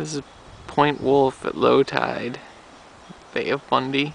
This is Point Wolf at low tide, Bay of Fundy.